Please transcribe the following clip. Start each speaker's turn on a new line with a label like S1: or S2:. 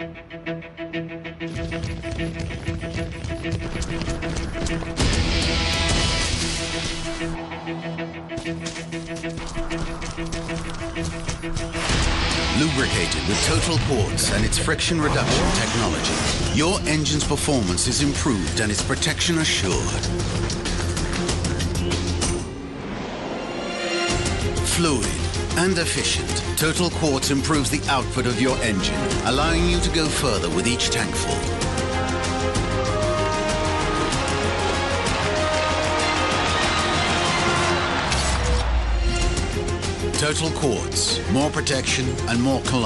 S1: Lubricated with Total Quartz and its friction reduction technology, your engine's performance is improved and its protection assured. Fluid and efficient, Total Quartz improves the output of your engine, allowing you to go further with each tankful. Total Quartz, more protection and more kilometers.